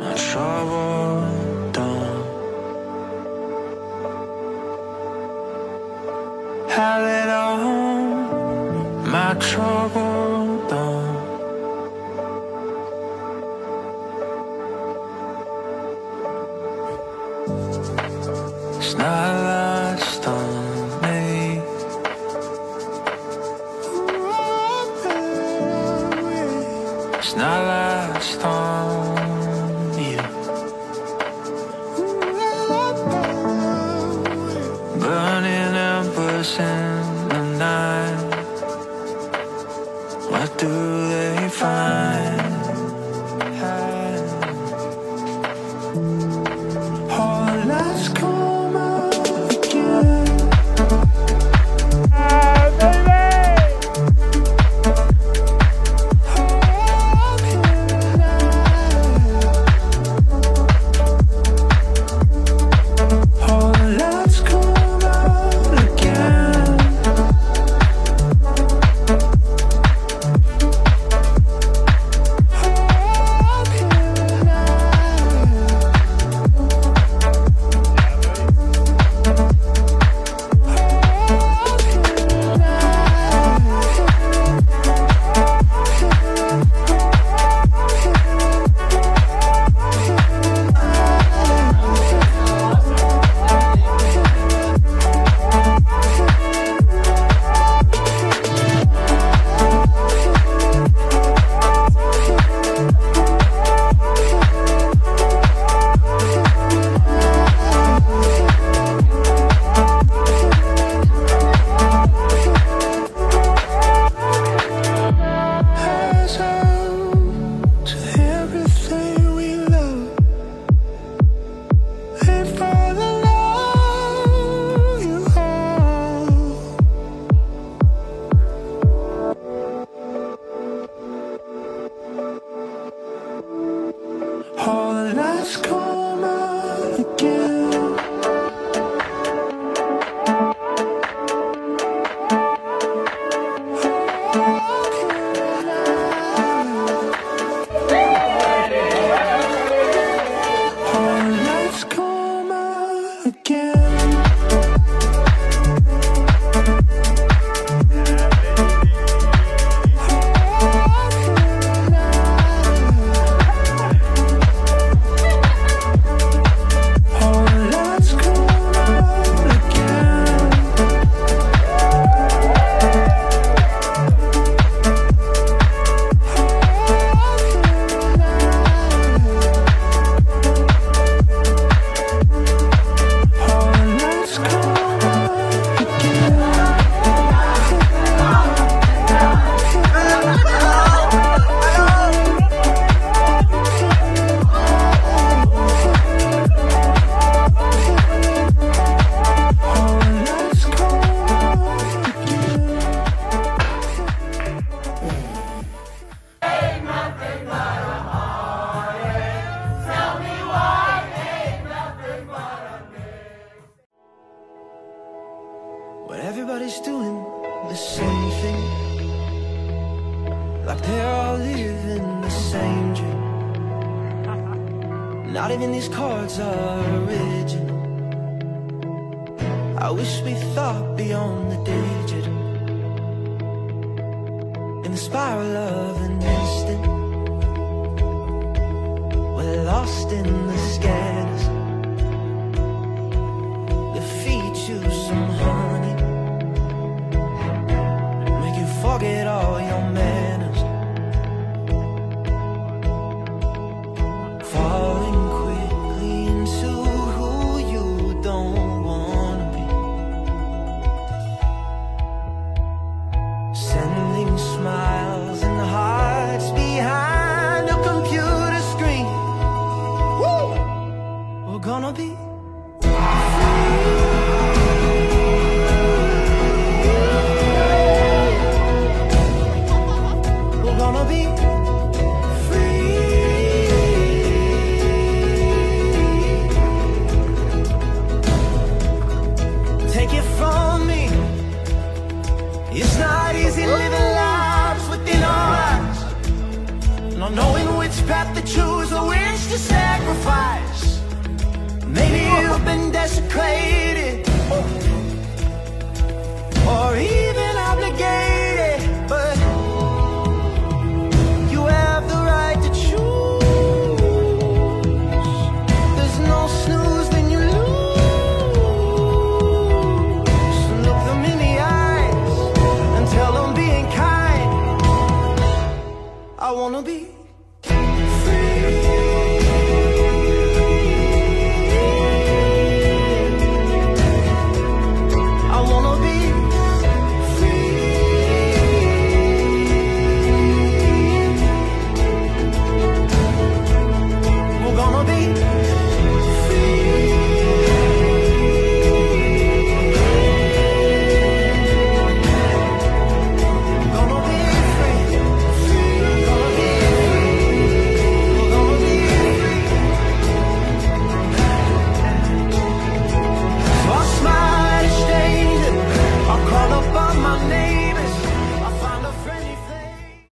my trouble down. Had my trouble. It's not lost on me. It's not lost on. Not even these cards are original. I wish we thought beyond the digit In the spiral of an instant We're lost in the scanners Defeat you somehow take it from me. It's not easy living lives within our eyes. Not knowing which path to choose or which to sacrifice. wanna be.